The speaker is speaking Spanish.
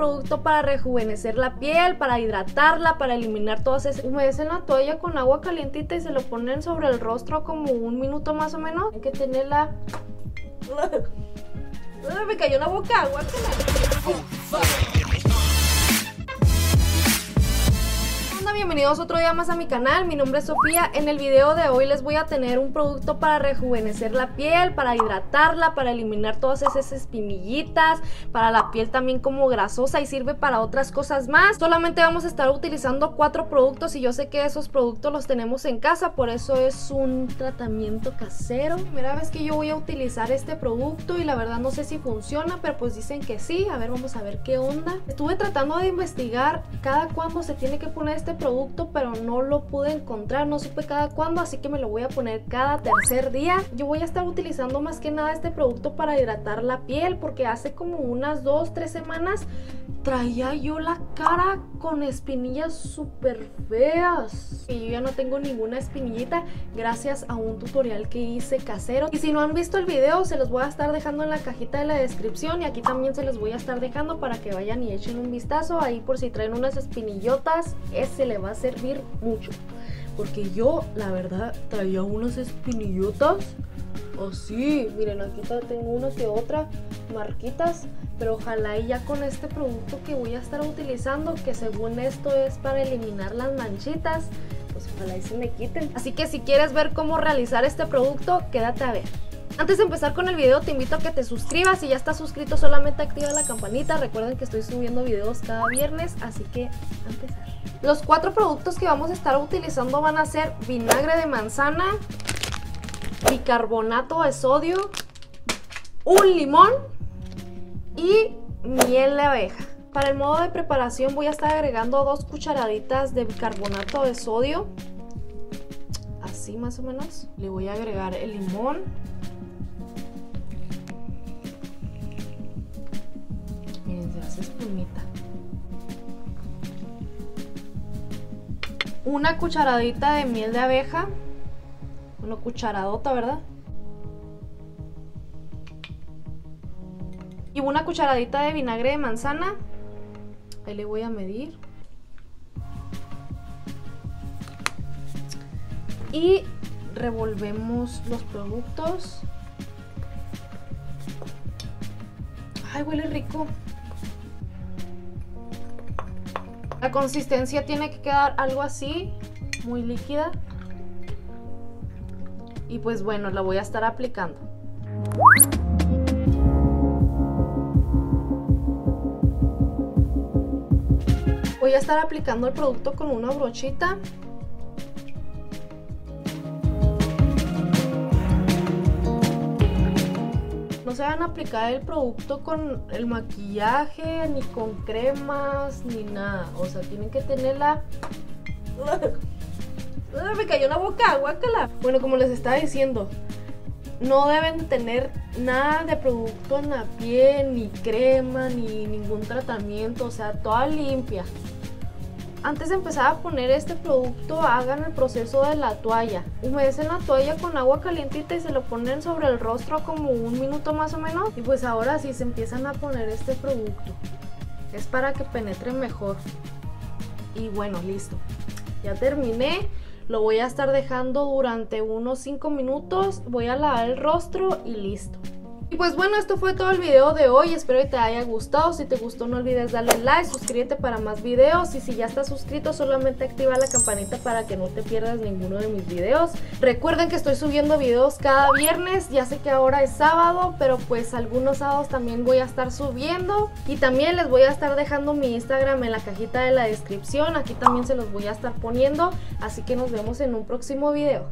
producto para rejuvenecer la piel, para hidratarla, para eliminar todas esas... Humedecen la toalla con agua calientita y se lo ponen sobre el rostro como un minuto más o menos. Hay que tenerla... Me cayó una boca agua. Bienvenidos otro día más a mi canal, mi nombre es Sofía. En el video de hoy les voy a tener un producto para rejuvenecer la piel, para hidratarla, para eliminar todas esas espinillitas Para la piel también como grasosa y sirve para otras cosas más. Solamente vamos a estar utilizando cuatro productos y yo sé que esos productos los tenemos en casa Por eso es un tratamiento casero. Primera vez que yo voy a utilizar este producto y la verdad no sé si funciona Pero pues dicen que sí, a ver vamos a ver qué onda. Estuve tratando de investigar cada cuándo se tiene que poner este producto, pero no lo pude encontrar, no supe cada cuándo, así que me lo voy a poner cada tercer día. Yo voy a estar utilizando más que nada este producto para hidratar la piel, porque hace como unas 2, 3 semanas traía yo la cara con espinillas súper feas. Y yo ya no tengo ninguna espinillita gracias a un tutorial que hice casero. Y si no han visto el video, se los voy a estar dejando en la cajita de la descripción y aquí también se los voy a estar dejando para que vayan y echen un vistazo ahí por si traen unas espinillotas. Ese le va a servir mucho. Porque yo, la verdad, traía unas espinillotas así. Miren, aquí tengo una que otra marquitas. Pero ojalá y ya con este producto que voy a estar utilizando, que según esto es para eliminar las manchitas, pues ojalá y se me quiten. Así que si quieres ver cómo realizar este producto, quédate a ver. Antes de empezar con el video te invito a que te suscribas, si ya estás suscrito solamente activa la campanita, recuerden que estoy subiendo videos cada viernes, así que empezar. Los cuatro productos que vamos a estar utilizando van a ser vinagre de manzana, bicarbonato de sodio, un limón y miel de abeja. Para el modo de preparación voy a estar agregando dos cucharaditas de bicarbonato de sodio. Así más o menos. Le voy a agregar el limón. Miren, se hace espumita. una cucharadita de miel de abeja. Una cucharadota, ¿verdad? Y una cucharadita de vinagre de manzana. Ahí le voy a medir. Y revolvemos los productos. Ay, huele rico. La consistencia tiene que quedar algo así, muy líquida. Y pues bueno, la voy a estar aplicando. Voy a estar aplicando el producto con una brochita no se van a aplicar el producto con el maquillaje, ni con cremas, ni nada. O sea, tienen que tenerla... Me cayó una boca, guácala. Bueno, como les estaba diciendo, no deben tener nada de producto en la piel, ni crema, ni ningún tratamiento. O sea, toda limpia. Antes de empezar a poner este producto, hagan el proceso de la toalla. Humedecen la toalla con agua calientita y se lo ponen sobre el rostro como un minuto más o menos. Y pues ahora sí se empiezan a poner este producto. Es para que penetre mejor. Y bueno, listo. Ya terminé. Lo voy a estar dejando durante unos 5 minutos. Voy a lavar el rostro y listo. Y pues bueno, esto fue todo el video de hoy, espero que te haya gustado, si te gustó no olvides darle like, suscríbete para más videos. Y si ya estás suscrito solamente activa la campanita para que no te pierdas ninguno de mis videos. Recuerden que estoy subiendo videos cada viernes, ya sé que ahora es sábado, pero pues algunos sábados también voy a estar subiendo. Y también les voy a estar dejando mi Instagram en la cajita de la descripción, aquí también se los voy a estar poniendo, así que nos vemos en un próximo video.